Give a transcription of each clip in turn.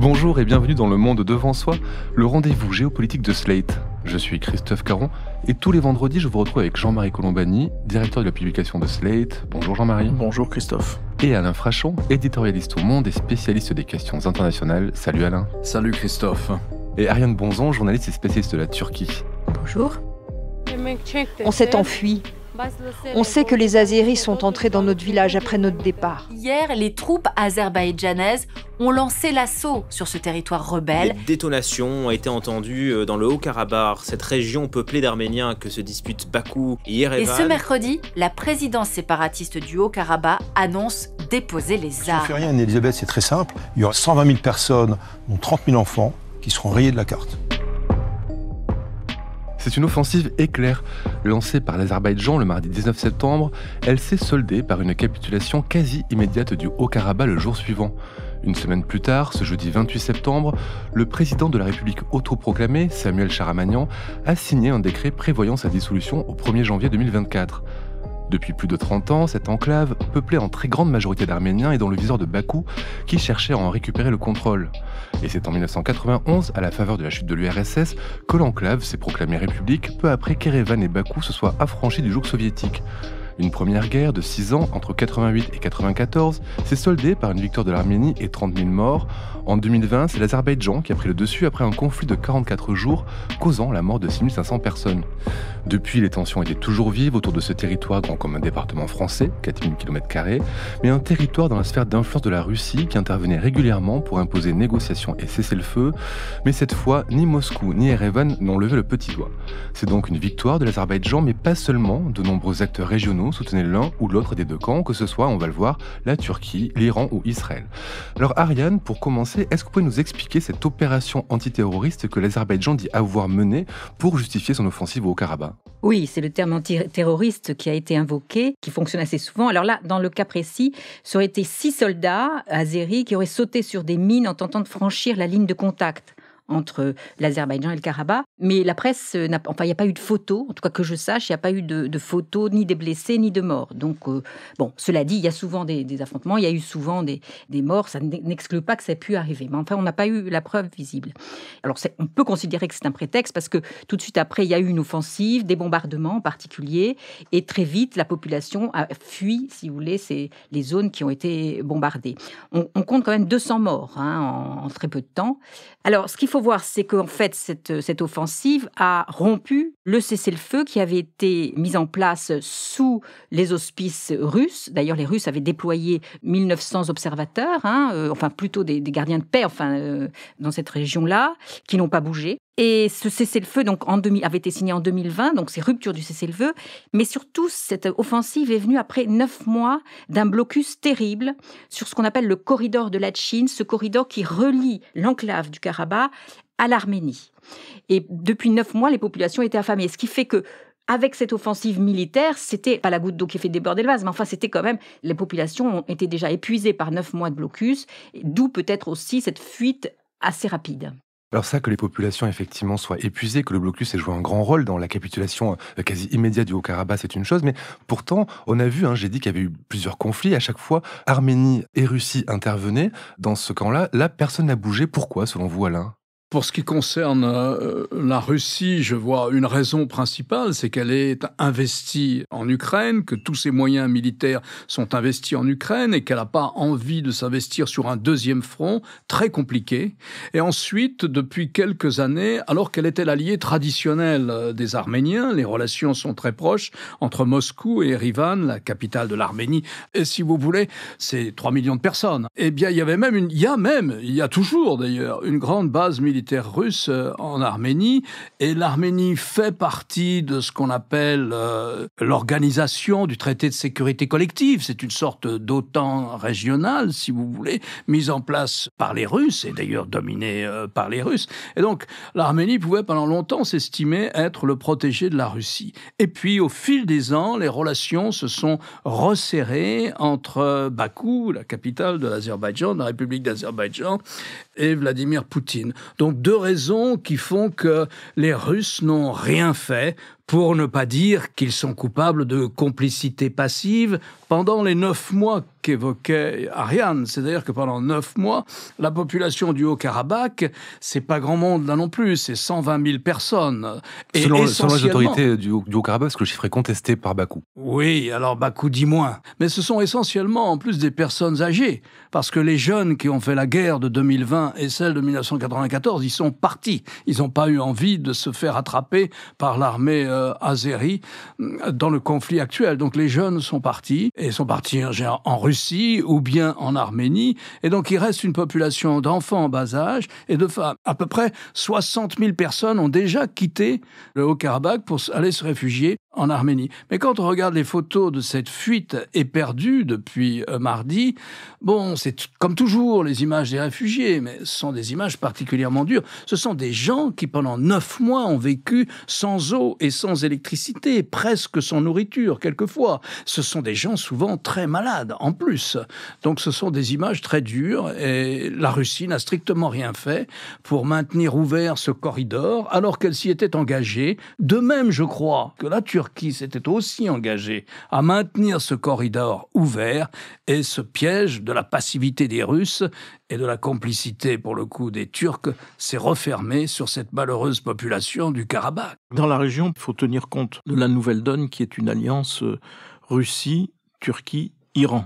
Bonjour et bienvenue dans Le Monde Devant Soi, le rendez-vous géopolitique de Slate. Je suis Christophe Caron et tous les vendredis je vous retrouve avec Jean-Marie Colombani, directeur de la publication de Slate. Bonjour Jean-Marie. Bonjour Christophe. Et Alain Frachon, éditorialiste au Monde et spécialiste des questions internationales. Salut Alain. Salut Christophe. Et Ariane Bonzon, journaliste et spécialiste de la Turquie. Bonjour. On s'est enfui on sait que les Azéris sont entrés dans notre village après notre départ. Hier, les troupes azerbaïdjanaises ont lancé l'assaut sur ce territoire rebelle. Des détonations ont été entendues euh, dans le Haut-Karabakh, cette région peuplée d'Arméniens que se disputent Bakou et Yerevan. Et ce mercredi, la présidence séparatiste du Haut-Karabakh annonce déposer les armes. Ce rien, Elisabeth, c'est très simple. Il y aura 120 000 personnes, dont 30 000 enfants, qui seront rayés de la carte. C'est une offensive éclair lancée par l'Azerbaïdjan le mardi 19 septembre. Elle s'est soldée par une capitulation quasi immédiate du Haut-Karabakh le jour suivant. Une semaine plus tard, ce jeudi 28 septembre, le président de la République autoproclamée, Samuel Charamagnan, a signé un décret prévoyant sa dissolution au 1er janvier 2024. Depuis plus de 30 ans, cette enclave, peuplée en très grande majorité d'Arméniens, est dans le viseur de Bakou, qui cherchait à en récupérer le contrôle. Et c'est en 1991, à la faveur de la chute de l'URSS, que l'enclave s'est proclamée république, peu après qu'Erevan et Bakou se soient affranchis du joug soviétique. Une première guerre de 6 ans entre 88 et 94 s'est soldée par une victoire de l'Arménie et 30 000 morts. En 2020, c'est l'Azerbaïdjan qui a pris le dessus après un conflit de 44 jours, causant la mort de 6500 personnes. Depuis, les tensions étaient toujours vives autour de ce territoire grand comme un département français, 4000 km, mais un territoire dans la sphère d'influence de la Russie qui intervenait régulièrement pour imposer négociations et cesser le feu. Mais cette fois, ni Moscou ni Erevan n'ont levé le petit doigt. C'est donc une victoire de l'Azerbaïdjan, mais pas seulement. De nombreux acteurs régionaux soutenez l'un ou l'autre des deux camps, que ce soit, on va le voir, la Turquie, l'Iran ou Israël. Alors Ariane, pour commencer, est-ce que vous pouvez nous expliquer cette opération antiterroriste que l'Azerbaïdjan dit avoir menée pour justifier son offensive au Karabakh? Oui, c'est le terme antiterroriste qui a été invoqué, qui fonctionne assez souvent. Alors là, dans le cas précis, ça aurait été six soldats azéris qui auraient sauté sur des mines en tentant de franchir la ligne de contact entre l'Azerbaïdjan et le Karabakh. Mais la presse, n'a, enfin, il n'y a pas eu de photos, en tout cas que je sache, il n'y a pas eu de, photos ni des blessés ni de morts. Donc, euh, bon, cela dit, il y a souvent des, affrontements, il y a eu souvent des, morts, ça n'exclut pas que ça ait pu arriver. Mais enfin, on n'a pas eu la preuve visible. Alors, on peut considérer que c'est un prétexte parce que tout de suite après, il y a eu une offensive, des bombardements en particulier, et très vite, la population a fui, si vous voulez, c'est les zones qui ont été bombardées. On, compte quand même 200 morts hein, en, en très peu de temps. Alors, ce qu'il faut voir, c'est qu'en fait, cette, cette offensive a rompu le cessez-le-feu qui avait été mis en place sous les auspices russes. D'ailleurs, les Russes avaient déployé 1900 observateurs, hein, euh, enfin plutôt des, gardiens de paix, enfin euh, dans cette région-là, qui n'ont pas bougé. Et ce cessez-le-feu donc avait été signé en 2020, donc c'est rupture du cessez-le-feu. Mais surtout, cette offensive est venue après neuf mois d'un blocus terrible sur ce qu'on appelle le corridor de la Chine, ce corridor qui relie l'enclave du Karabakh à l'Arménie. Et depuis neuf mois, les populations étaient affamées, ce qui fait que avec cette offensive militaire, c'était pas la goutte d'eau qui fait déborder le vase, mais enfin c'était quand même les populations ont été déjà épuisées par neuf mois de blocus, d'où peut-être aussi cette fuite assez rapide. Alors ça, que les populations effectivement soient épuisées, que le blocus ait joué un grand rôle dans la capitulation euh, quasi immédiate du Haut-Karabakh, c'est une chose. Mais pourtant, on a vu, hein, j'ai dit qu'il y avait eu plusieurs conflits. À chaque fois, Arménie et Russie intervenaient dans ce camp-là. Là, personne n'a bougé. Pourquoi, selon vous, Alain? Pour ce qui concerne euh, la Russie, je vois une raison principale, c'est qu'elle est investie en Ukraine, que tous ses moyens militaires sont investis en Ukraine et qu'elle n'a pas envie de s'investir sur un deuxième front très compliqué. Et ensuite, depuis quelques années, alors qu'elle était l'alliée traditionnelle euh, des Arméniens, les relations sont très proches entre Moscou et Erivan, la capitale de l'Arménie. Et si vous voulez, c'est 3 millions de personnes. Eh bien, il y avait même une, il y a même, il y a toujours d'ailleurs, une grande base militaire russe euh, en Arménie. Et l'Arménie fait partie de ce qu'on appelle euh, l'organisation du traité de sécurité collective. C'est une sorte d'OTAN régionale, si vous voulez, mise en place par les Russes et d'ailleurs dominée euh, par les Russes. Et donc l'Arménie pouvait pendant longtemps s'estimer être le protégé de la Russie. Et puis au fil des ans, les relations se sont resserrées entre Bakou, la capitale de l'Azerbaïdjan, de la République d'Azerbaïdjan, et Vladimir Poutine. Donc deux raisons qui font que les Russes n'ont rien fait pour ne pas dire qu'ils sont coupables de complicité passive pendant les neuf mois qu'évoquait Ariane. C'est-à-dire que pendant neuf mois, la population du Haut-Karabakh, c'est pas grand monde là non plus, c'est 120 000 personnes. Et selon, les autorités du, Haut-Karabakh, parce que le chiffre est contesté par Bakou. Oui, alors Bakou dit moins. Mais ce sont essentiellement en plus des personnes âgées, parce que les jeunes qui ont fait la guerre de 2020 et celle de 1994, ils sont partis. Ils n'ont pas eu envie de se faire attraper par l'armée euh, azérie euh, dans le conflit actuel. Donc les jeunes sont partis, et sont partis en Russie ou bien en Arménie, et donc il reste une population d'enfants en bas âge et de femmes. À peu près 60 000 personnes ont déjà quitté le Haut-Karabakh pour aller se réfugier en Arménie. Mais quand on regarde les photos de cette fuite éperdue depuis euh, mardi, bon, c'est comme toujours les images des réfugiés, mais ce sont des images particulièrement dures. Ce sont des gens qui pendant neuf mois ont vécu sans eau et sans électricité, presque sans nourriture quelquefois. Ce sont des gens souvent très malades en plus. Donc ce sont des images très dures et la Russie n'a strictement rien fait pour maintenir ouvert ce corridor alors qu'elle s'y était engagée. De même, je crois que la Turquie s'était aussi engagée à maintenir ce corridor ouvert et ce piège de la passivité des Russes et de la complicité, pour le coup, des Turcs s'est refermé sur cette malheureuse population du Karabakh. Dans la région, il faut tenir compte de la nouvelle donne qui est une alliance euh, Russie, Turquie, Iran.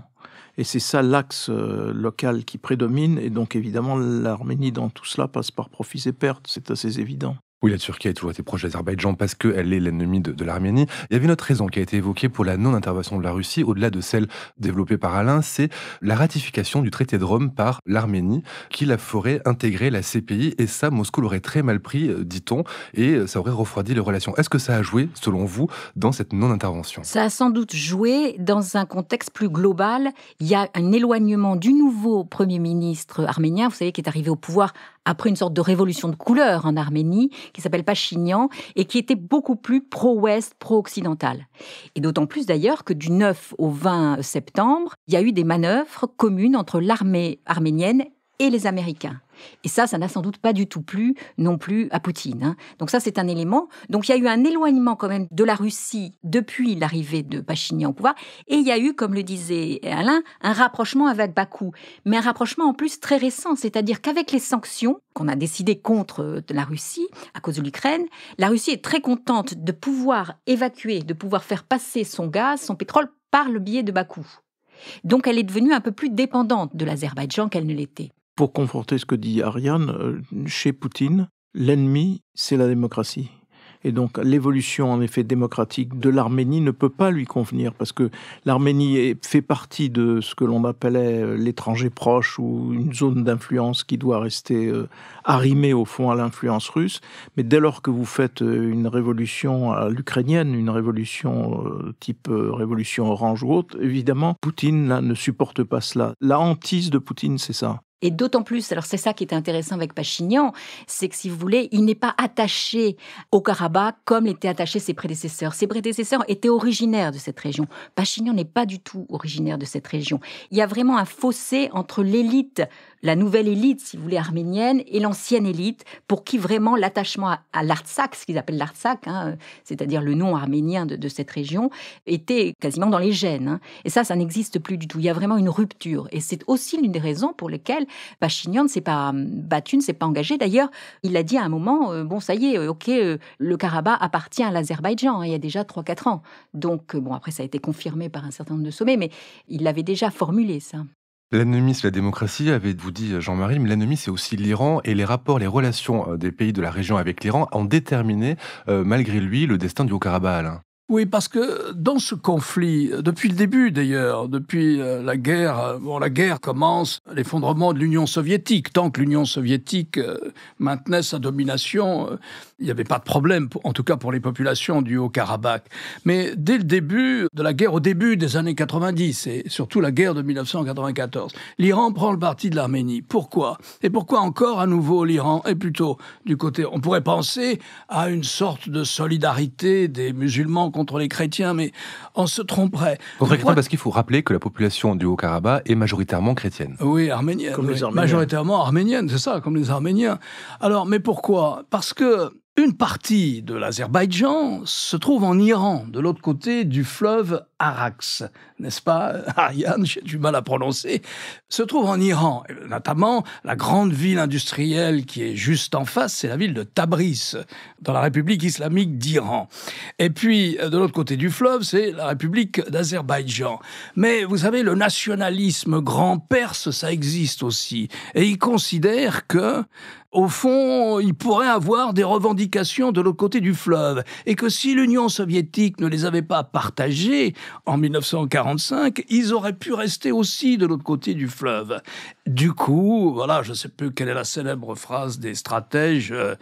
Et c'est ça l'axe euh, local qui prédomine. Et donc évidemment, l'Arménie dans tout cela passe par profits et pertes. C'est assez évident. Oui, la Turquie a toujours été proche d'Azerbaïdjan parce qu'elle est l'ennemi de, l'Arménie. Il y avait une autre raison qui a été évoquée pour la non-intervention de la Russie, au-delà de celle développée par Alain, c'est la ratification du traité de Rome par l'Arménie, qui la ferait intégrer la CPI. Et ça, Moscou l'aurait très mal pris, euh, dit-on, et ça aurait refroidi les relations. Est-ce que ça a joué, selon vous, dans cette non-intervention? Ça a sans doute joué dans un contexte plus global. Il y a un éloignement du nouveau Premier ministre arménien, vous savez, qui est arrivé au pouvoir après une sorte de révolution de couleur en Arménie, qui s'appelle Pachinian, et qui était beaucoup plus pro-ouest, pro-occidental. Et d'autant plus d'ailleurs que du 9 au 20 septembre, il y a eu des manœuvres communes entre l'armée arménienne et les Américains. Et ça, ça n'a sans doute pas du tout plu non plus à Poutine. Hein. Donc ça, c'est un élément. Donc il y a eu un éloignement quand même de la Russie depuis l'arrivée de Pachinian au pouvoir. Et il y a eu, comme le disait Alain, un rapprochement avec Bakou. Mais un rapprochement en plus très récent. C'est-à-dire qu'avec les sanctions qu'on a décidées contre euh, la Russie à cause de l'Ukraine, la Russie est très contente de pouvoir évacuer, de pouvoir faire passer son gaz, son pétrole par le biais de Bakou. Donc elle est devenue un peu plus dépendante de l'Azerbaïdjan qu'elle ne l'était. Pour conforter ce que dit Ariane, euh, chez Poutine, l'ennemi, c'est la démocratie. Et donc l'évolution en effet démocratique de l'Arménie ne peut pas lui convenir parce que l'Arménie fait partie de ce que l'on appelait euh, l'étranger proche ou une zone d'influence qui doit rester euh, arrimée au fond à l'influence russe. Mais dès lors que vous faites une révolution à l'ukrainienne, une révolution type révolution orange ou autre, évidemment, Poutine ne supporte pas cela. La hantise de Poutine, c'est ça. Et d'autant plus, alors c'est ça qui est intéressant avec Pachinian, c'est que si vous voulez, il n'est pas attaché au Karabakh comme l'étaient attachés ses prédécesseurs. Ses prédécesseurs étaient originaires de cette région. Pachinian n'est pas du tout originaire de cette région. Il y a vraiment un fossé entre l'élite la nouvelle élite, si vous voulez, arménienne et l'ancienne élite, pour qui vraiment l'attachement à, l'Artsakh, ce qu'ils appellent l'Artsakh, hein, c'est-à-dire le nom arménien de, cette région, était quasiment dans les gènes. Hein. Et ça, ça n'existe plus du tout. Il y a vraiment une rupture. Et c'est aussi l'une des raisons pour lesquelles Pachinian ne s'est pas battu, ne s'est pas engagé. D'ailleurs, il a dit à un moment, euh, bon, ça y est, euh, ok, euh, le Karabakh appartient à l'Azerbaïdjan, hein, il y a déjà 3-4 ans. Donc, bon, après, ça a été confirmé par un certain nombre de sommets, mais il l'avait déjà formulé, ça. L'ennemi, c'est la démocratie, avez-vous dit Jean-Marie, mais l'ennemi, c'est aussi l'Iran et les rapports, les relations euh, des pays de la région avec l'Iran ont déterminé, euh, malgré lui, le destin du Haut-Karabakh. Oui, parce que dans ce conflit, depuis le début d'ailleurs, depuis euh, la guerre, euh, bon, la guerre commence l'effondrement de l'Union soviétique. Tant que l'Union soviétique euh, maintenait sa domination, il n'y avait pas de problème, en tout cas pour les populations du Haut-Karabakh. Mais dès le début de la guerre, au début des années 90 et surtout la guerre de 1994, l'Iran prend le parti de l'Arménie. Pourquoi? Et pourquoi encore à nouveau l'Iran est plutôt du côté On pourrait penser à une sorte de solidarité des musulmans contre les chrétiens, mais on se tromperait. parce qu'il faut rappeler que la population du Haut-Karabakh est majoritairement chrétienne. Oui, arménienne. Comme les Arméniens. Majoritairement arménienne, c'est ça, comme les Arméniens. Alors, mais pourquoi? Parce que Une partie de l'Azerbaïdjan se trouve en Iran, de l'autre côté du fleuve Arax, n'est-ce pas? Ariane, j'ai du mal à prononcer, se trouve en Iran, notamment la grande ville industrielle qui est juste en face, c'est la ville de Tabriz, dans la République islamique d'Iran. Et puis, de l'autre côté du fleuve, c'est la République d'Azerbaïdjan. Mais vous savez, le nationalisme grand perse, ça existe aussi. Et il considère que au fond, il pourrait avoir des revendications de l'autre côté du fleuve, et que si l'Union soviétique ne les avait pas partagées en 1945, ils auraient pu rester aussi de l'autre côté du fleuve. Du coup, voilà, je ne sais plus quelle est la célèbre phrase des stratèges, euh,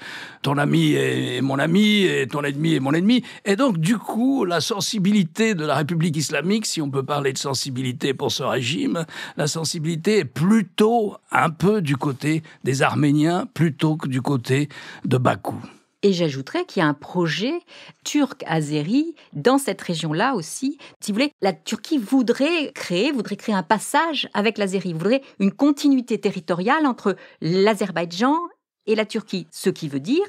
ton ami est mon ami et ton ennemi est mon ennemi. Et donc, du coup, la sensibilité de la République islamique, si on peut parler de sensibilité pour ce régime, la sensibilité est plutôt un peu du côté des Arméniens, plutôt que du côté de Bakou. Et j'ajouterais qu'il y a un projet turc-azéri dans cette région-là aussi. Si vous voulez, la Turquie voudrait créer, voudrait créer un passage avec l'Azérie, voudrait une continuité territoriale entre l'Azerbaïdjan et la Turquie. Ce qui veut dire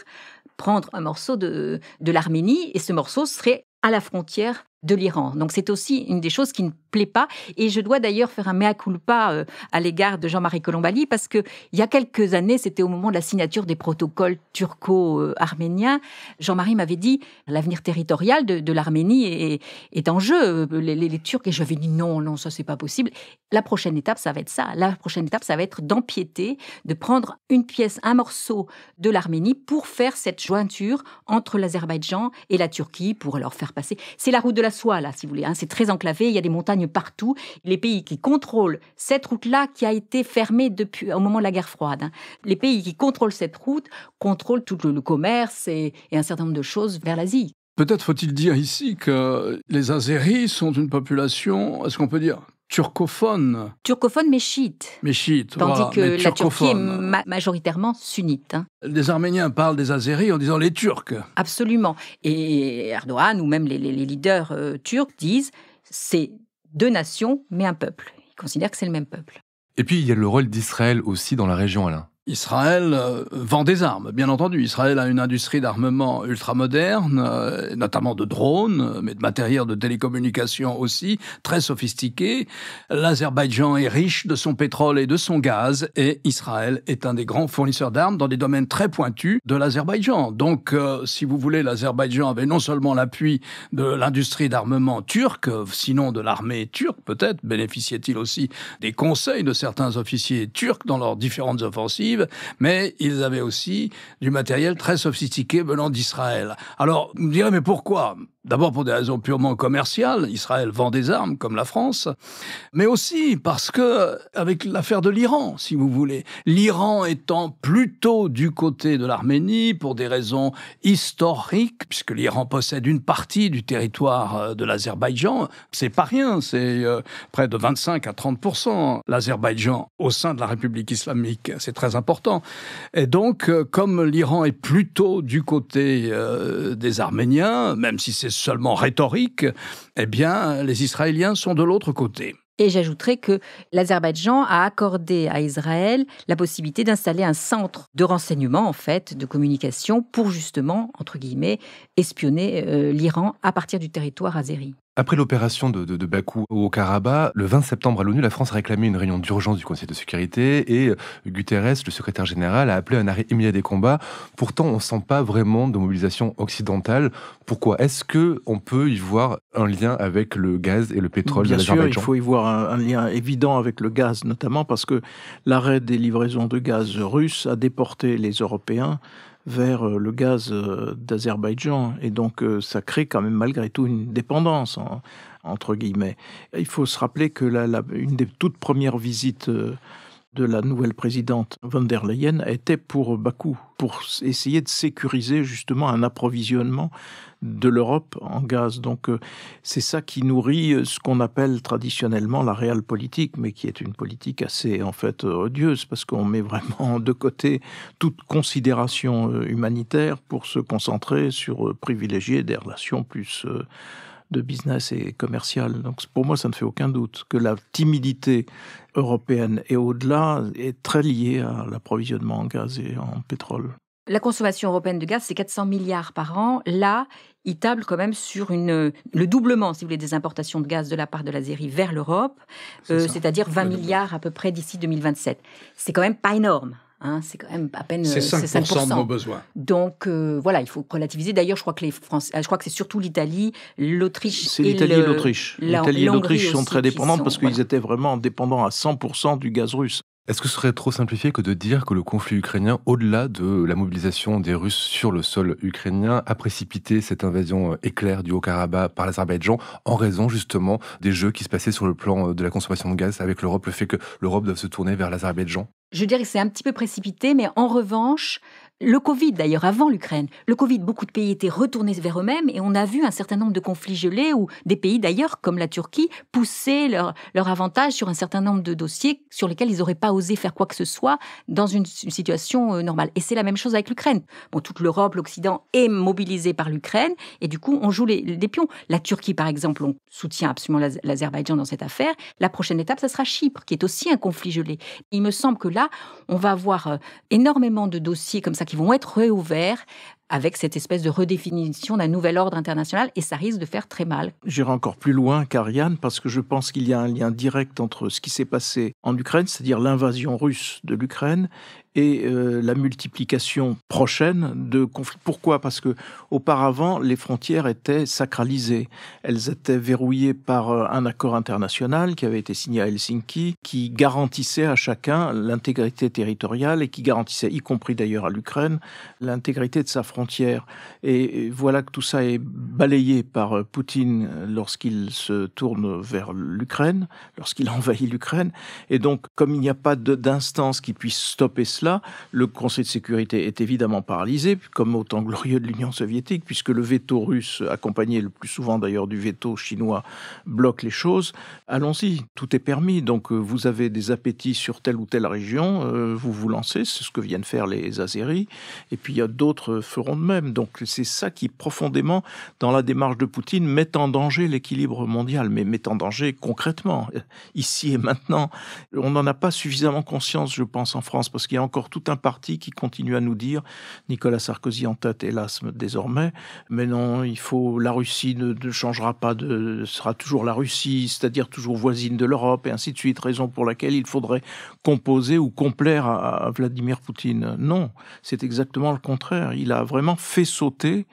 prendre un morceau de, de l'Arménie et ce morceau serait à la frontière l'Iran. Donc c'est aussi une des choses qui ne plaît pas. Et je dois d'ailleurs faire un mea culpa euh, à l'égard de Jean-Marie Colombali parce que il y a quelques années, c'était au moment de la signature des protocoles turco-arméniens, Jean-Marie m'avait dit l'avenir territorial de, l'Arménie est, en jeu. Les, les, Turcs et je lui dit non, non, ça c'est pas possible. La prochaine étape, ça va être ça. La prochaine étape, ça va être d'empiéter, de prendre une pièce, un morceau de l'Arménie pour faire cette jointure entre l'Azerbaïdjan et la Turquie pour leur faire passer. C'est la route de la soie, là, si vous voulez. Hein. C'est très enclavé, il y a des montagnes partout. Les pays qui contrôlent cette route-là, qui a été fermée depuis au moment de la guerre froide, hein. les pays qui contrôlent cette route contrôlent tout le, commerce et, et un certain nombre de choses vers l'Asie. Peut-être faut-il dire ici que les Azéris sont une population, est-ce qu'on peut dire, turcophone. Turcophone mais chiite. Mais chiite. Tandis que la Turquie est majoritairement sunnite. Hein. Les Arméniens parlent des Azéris en disant les Turcs. Absolument. Et Erdogan ou même les, leaders euh, turcs disent c'est deux nations mais un peuple. Ils considèrent que c'est le même peuple. Et puis il y a le rôle d'Israël aussi dans la région, Alain. Israël euh, vend des armes, bien entendu. Israël a une industrie d'armement ultramoderne, euh, notamment de drones, mais de matériel de télécommunication aussi, très sophistiqué. L'Azerbaïdjan est riche de son pétrole et de son gaz, et Israël est un des grands fournisseurs d'armes dans des domaines très pointus de l'Azerbaïdjan. Donc, euh, si vous voulez, l'Azerbaïdjan avait non seulement l'appui de l'industrie d'armement turque, sinon de l'armée turque peut-être, bénéficiait-il aussi des conseils de certains officiers turcs dans leurs différentes offensives mais ils avaient aussi du matériel très sophistiqué venant d'Israël. Alors, vous me direz, mais pourquoi? D'abord pour des raisons purement commerciales, Israël vend des armes comme la France, mais aussi parce que avec l'affaire de l'Iran, si vous voulez, l'Iran étant plutôt du côté de l'Arménie pour des raisons historiques, puisque l'Iran possède une partie du territoire euh, de l'Azerbaïdjan, c'est pas rien, c'est euh, près de 25 à 30 l'Azerbaïdjan au sein de la République islamique, c'est très important. Et donc, euh, comme l'Iran est plutôt du côté des Arméniens, même si c'est seulement rhétorique, eh bien, les Israéliens sont de l'autre côté. Et j'ajouterais que l'Azerbaïdjan a accordé à Israël la possibilité d'installer un centre de renseignement, en fait, de communication, pour justement, entre guillemets, espionner euh, l'Iran à partir du territoire azéri. Après l'opération de, Bakou au Karabakh, le 20 septembre à l'ONU, la France a réclamé une réunion d'urgence du Conseil de sécurité et euh, Guterres, le secrétaire général, a appelé un arrêt immédiat des combats. Pourtant, on ne sent pas vraiment de mobilisation occidentale. Pourquoi Est-ce que on peut y voir un lien avec le gaz et le pétrole Bien sûr, il faut y voir un, lien évident avec le gaz, notamment parce que l'arrêt des livraisons de gaz russes a déporté les Européens vers euh, le gaz euh, d'Azerbaïdjan. Et donc, euh, ça crée quand même malgré tout une dépendance, entre guillemets. Il faut se rappeler que la, une des toutes premières visites de la nouvelle présidente von der Leyen était pour Bakou, pour essayer de sécuriser justement un approvisionnement de l'Europe en gaz. Donc euh, c'est ça qui nourrit euh, ce qu'on appelle traditionnellement la réelle politique, mais qui est une politique assez en fait odieuse parce qu'on met vraiment de côté toute considération euh, humanitaire pour se concentrer sur privilégier des relations plus de business et commercial. Donc pour moi, ça ne fait aucun doute que la timidité européenne et au-delà est très liée à l'approvisionnement en gaz et en pétrole. La consommation européenne de gaz, c'est 400 milliards par an. Là, il table quand même sur une, le doublement, si vous voulez, des importations de gaz de la part de l'Algérie vers l'Europe, c'est-à-dire 20 milliards à peu près d'ici 2027. C'est quand même pas énorme. Hein, c'est quand même à peine c'est 5%, de nos besoins. Donc euh, voilà, il faut relativiser. D'ailleurs, je crois que les Français, je crois que c'est surtout l'Italie, l'Autriche. C'est l'Italie et l'Autriche. L'Italie et l'Autriche sont très dépendantes parce qu'ils étaient vraiment dépendants à 100% du gaz russe. Est-ce que ce serait trop simplifié que de dire que le conflit ukrainien, au-delà de la mobilisation des Russes sur le sol ukrainien, a précipité cette invasion euh, éclair du Haut-Karabakh par l'Azerbaïdjan en raison justement des jeux qui se passaient sur le plan euh, de la consommation de gaz avec l'Europe, le fait que l'Europe doit se tourner vers l'Azerbaïdjan? Je dirais que c'est un petit peu précipité, mais en revanche, le Covid, d'ailleurs, avant l'Ukraine, le Covid, beaucoup de pays étaient retournés vers eux-mêmes et on a vu un certain nombre de conflits gelés où des pays, d'ailleurs, comme la Turquie, poussaient leur, leur avantage sur un certain nombre de dossiers sur lesquels ils n'auraient pas osé faire quoi que ce soit dans une, situation euh, normale. Et c'est la même chose avec l'Ukraine. Toute l'Europe, l'Occident est mobilisé par l'Ukraine et du coup, on joue les, les, pions. La Turquie, par exemple, on soutient absolument l'Azerbaïdjan dans cette affaire. La prochaine étape, ça sera Chypre, qui est aussi un conflit gelé. Il me semble que là, on va avoir euh, énormément de dossiers comme ça qui vont être réouverts avec cette espèce de redéfinition d'un nouvel ordre international et ça risque de faire très mal. J'irai encore plus loin qu'Ariane parce que je pense qu'il y a un lien direct entre ce qui s'est passé en Ukraine, c'est-à-dire l'invasion russe de l'Ukraine et euh, la multiplication prochaine de conflits. Pourquoi? Parce que auparavant, les frontières étaient sacralisées. Elles étaient verrouillées par euh, un accord international qui avait été signé à Helsinki, qui garantissait à chacun l'intégrité territoriale et qui garantissait, y compris d'ailleurs à l'Ukraine, l'intégrité de sa frontière. Et voilà que tout ça est balayé par euh, Poutine lorsqu'il se tourne vers l'Ukraine, lorsqu'il envahit l'Ukraine. Et donc, comme il n'y a pas d'instance qui puisse stopper cela, le Conseil de sécurité est évidemment paralysé, comme au temps glorieux de l'Union soviétique, puisque le veto russe, accompagné le plus souvent d'ailleurs du veto chinois, bloque les choses. Allons-y, tout est permis. Donc euh, vous avez des appétits sur telle ou telle région, euh, vous vous lancez, c'est ce que viennent faire les Azéris, et puis d'autres feront de même. Donc c'est ça qui profondément, dans la démarche de Poutine, met en danger l'équilibre mondial, mais met en danger concrètement, ici et maintenant. On n'en a pas suffisamment conscience, je pense, en France, parce qu'il y a encore tout un parti qui continue à nous dire, Nicolas Sarkozy en tête, hélas, désormais, mais non, il faut, la Russie ne, changera pas de, sera toujours la Russie, c'est-à-dire toujours voisine de l'Europe, et ainsi de suite, raison pour laquelle il faudrait composer ou complaire à Vladimir Poutine. Non, c'est exactement le contraire. Il a vraiment fait sauter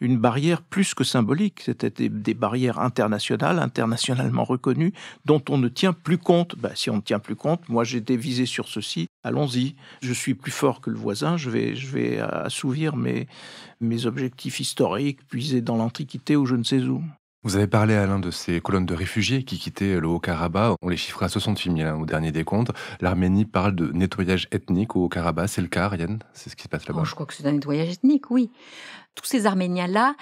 une barrière plus que symbolique. C'était des, barrières internationales, internationalement reconnues, dont on ne tient plus compte. Ben, si on ne tient plus compte, moi j'ai été visé sur ceci, allons-y. Je suis plus fort que le voisin, je vais, je vais assouvir mes, mes objectifs historiques, puisés dans l'Antiquité ou je ne sais où. Vous avez parlé, Alain, de ces colonnes de réfugiés qui quittaient le Haut-Karabakh. On les chiffre à 68 000 hein, au dernier décompte. L'Arménie parle de nettoyage ethnique au Haut-Karabakh. C'est le cas, Ariane? C'est ce qui se passe là-bas oh, Je crois que c'est un nettoyage ethnique, oui. Tous ces Arméniens-là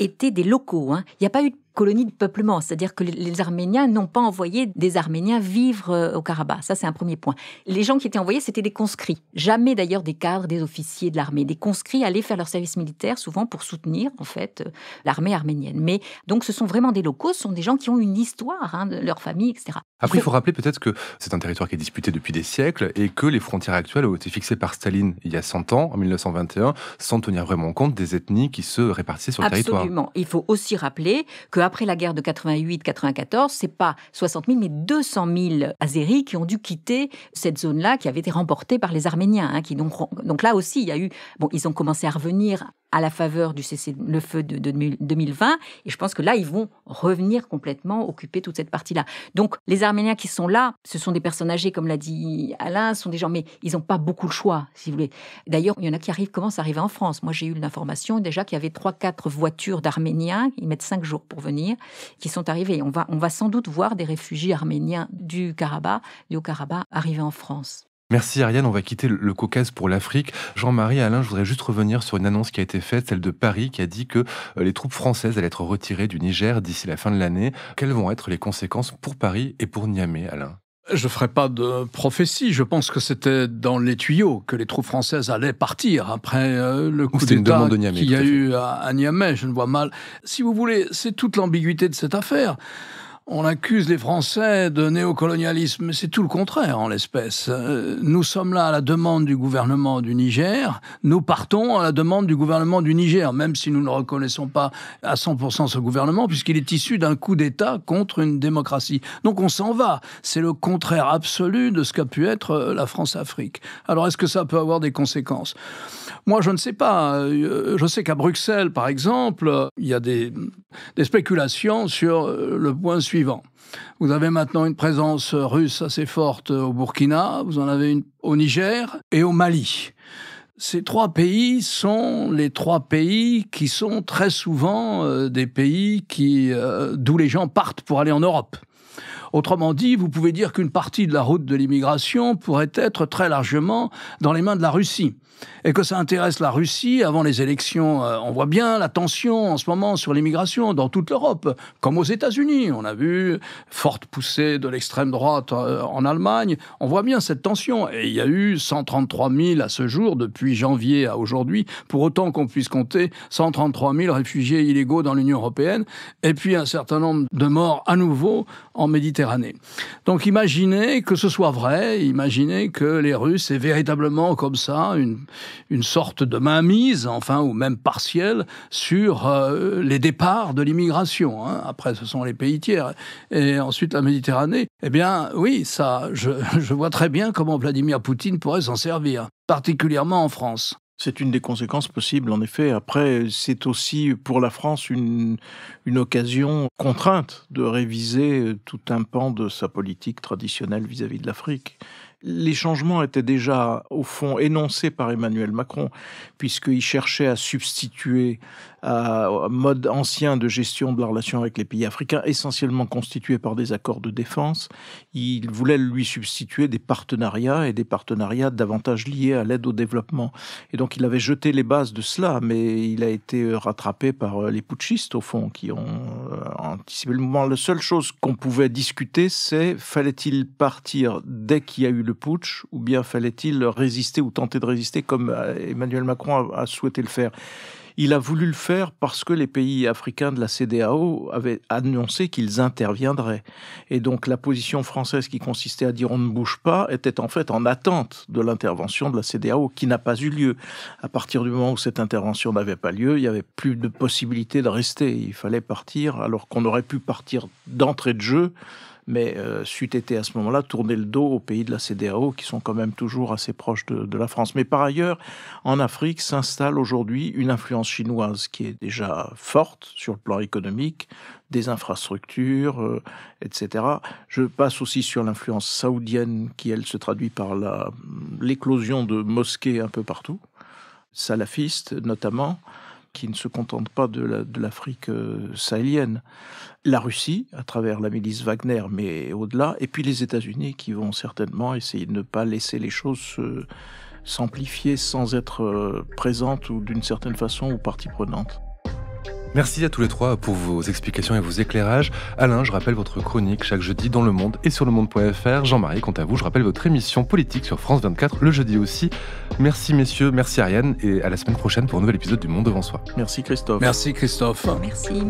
étaient des locaux. Hein. Il n'y a pas eu de colonie de peuplement, c'est-à-dire que les Arméniens n'ont pas envoyé des Arméniens vivre euh, au Karabakh. Ça, c'est un premier point. Les gens qui étaient envoyés, c'était des conscrits. Jamais d'ailleurs des cadres, des officiers de l'armée. Des conscrits allaient faire leur service militaire, souvent pour soutenir en fait euh, l'armée arménienne. Mais donc, ce sont vraiment des locaux, ce sont des gens qui ont une histoire hein, de leur famille, etc. Après, il faut... rappeler peut-être que c'est un territoire qui est disputé depuis des siècles et que les frontières actuelles ont été fixées par Staline il y a 100 ans, en 1921, sans tenir vraiment compte des ethnies qui se répartissaient sur le territoire. Absolument. Il faut aussi rappeler qu'après la guerre de 88-94, c'est pas 60 000, mais 200 000 Azéris qui ont dû quitter cette zone-là qui avait été remportée par les Arméniens. Hein, donc, donc là aussi, il y a eu. Bon, ils ont commencé à revenir à la faveur du cessez-le-feu de, 2020. Et je pense que là, ils vont revenir complètement occuper toute cette partie-là. Donc, les Arméniens qui sont là, ce sont des personnes âgées, comme l'a dit Alain, ce sont des gens, mais ils n'ont pas beaucoup le choix, si vous voulez. D'ailleurs, il y en a qui arrivent, commencent à arriver en France. Moi, j'ai eu l'information déjà qu'il y avait trois, quatre voitures d'Arméniens, ils mettent cinq jours pour venir, qui sont arrivés. On va, on va sans doute voir des réfugiés arméniens du Karabakh, du Haut-Karabakh, arriver en France. Merci Ariane, on va quitter le Caucase pour l'Afrique. Jean-Marie, Alain, je voudrais juste revenir sur une annonce qui a été faite, celle de Paris, qui a dit que euh, les troupes françaises allaient être retirées du Niger d'ici la fin de l'année. Quelles vont être les conséquences pour Paris et pour Niamey, Alain? Je ne ferai pas de prophétie. Je pense que c'était dans les tuyaux que les troupes françaises allaient partir après euh, le coup d'État qu'il y a eu à, à Niamey. Je ne vois mal. Si vous voulez, c'est toute l'ambiguïté de cette affaire. On accuse les Français de néocolonialisme, mais c'est tout le contraire en l'espèce. Euh, nous sommes là à la demande du gouvernement du Niger, nous partons à la demande du gouvernement du Niger, même si nous ne reconnaissons pas à 100% ce gouvernement, puisqu'il est issu d'un coup d'État contre une démocratie. Donc on s'en va. C'est le contraire absolu de ce qu'a pu être euh, la France-Afrique. Alors est-ce que ça peut avoir des conséquences? Moi je ne sais pas. Euh, je sais qu'à Bruxelles, par exemple, il y a des, des spéculations sur le point suivant vous avez maintenant une présence russe assez forte au Burkina, vous en avez une au Niger et au Mali. Ces trois pays sont les trois pays qui sont très souvent euh, des pays euh, d'où les gens partent pour aller en Europe. Autrement dit, vous pouvez dire qu'une partie de la route de l'immigration pourrait être très largement dans les mains de la Russie et que ça intéresse la Russie avant les élections. Euh, on voit bien la tension en ce moment sur l'immigration dans toute l'Europe, comme aux États-Unis. On a vu forte poussée de l'extrême droite euh, en Allemagne. On voit bien cette tension. Et il y a eu 133 000 à ce jour, depuis janvier à aujourd'hui, pour autant qu'on puisse compter 133 000 réfugiés illégaux dans l'Union européenne, et puis un certain nombre de morts à nouveau en Méditerranée. Donc imaginez que ce soit vrai, imaginez que les Russes aient véritablement comme ça une une sorte de mainmise, enfin, ou même partielle, sur euh, les départs de l'immigration. Hein. Après, ce sont les pays tiers. Et ensuite, la Méditerranée. Eh bien, oui, ça, je, vois très bien comment Vladimir Poutine pourrait s'en servir, particulièrement en France. C'est une des conséquences possibles, en effet. Après, c'est aussi pour la France une, une occasion contrainte de réviser tout un pan de sa politique traditionnelle vis-à-vis -vis de l'Afrique. Les changements étaient déjà, au fond, énoncés par Emmanuel Macron, puisqu'il cherchait à substituer un mode ancien de gestion de la relation avec les pays africains, essentiellement constitué par des accords de défense. Il voulait lui substituer des partenariats et des partenariats davantage liés à l'aide au développement. Et donc il avait jeté les bases de cela, mais il a été rattrapé par les putschistes, au fond, qui ont euh, anticipé le mouvement. La seule chose qu'on pouvait discuter, c'est fallait-il partir dès qu'il y a eu le putsch, ou bien fallait-il résister ou tenter de résister comme euh, Emmanuel Macron a, souhaité le faire? Il a voulu le faire parce que les pays africains de la CDAO avaient annoncé qu'ils interviendraient. Et donc la position française qui consistait à dire on ne bouge pas était en fait en attente de l'intervention de la CDAO qui n'a pas eu lieu. À partir du moment où cette intervention n'avait pas lieu, il n'y avait plus de possibilité de rester. Il fallait partir alors qu'on aurait pu partir d'entrée de jeu mais euh, c'eût été à ce moment-là tourner le dos aux pays de la CDAO qui sont quand même toujours assez proches de, la France. Mais par ailleurs, en Afrique s'installe aujourd'hui une influence chinoise qui est déjà forte sur le plan économique, des infrastructures, euh, etc. Je passe aussi sur l'influence saoudienne qui, elle, se traduit par l'éclosion de mosquées un peu partout, salafistes notamment qui ne se contente pas de l'Afrique euh, sahélienne. La Russie, à travers la milice Wagner, mais au-delà, et puis les États-Unis qui vont certainement essayer de ne pas laisser les choses s'amplifier sans être euh, présentes ou d'une certaine façon ou partie prenante. Merci à tous les trois pour vos explications et vos éclairages. Alain, je rappelle votre chronique chaque jeudi dans Le Monde et sur le monde.fr. Jean-Marie, quant à vous, je rappelle votre émission politique sur France 24 le jeudi aussi. Merci messieurs, merci Ariane et à la semaine prochaine pour un nouvel épisode du Monde devant soi. Merci Christophe. Merci Christophe. Merci.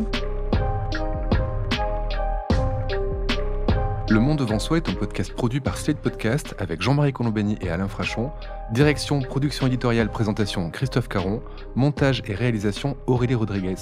Le Monde devant soi est un podcast produit par Slate Podcast avec Jean-Marie Colombani et Alain Frachon. Direction, production éditoriale, présentation Christophe Caron. Montage et réalisation Aurélie Rodriguez.